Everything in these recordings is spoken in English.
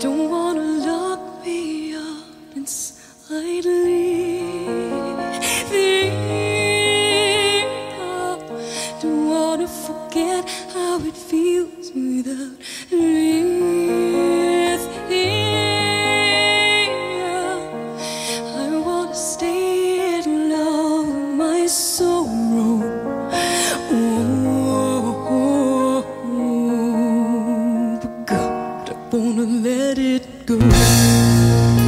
Don't wanna lock me up inside Don't wanna forget how it feels without I wanna stay in love my sorrow. let it go.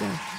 Yeah.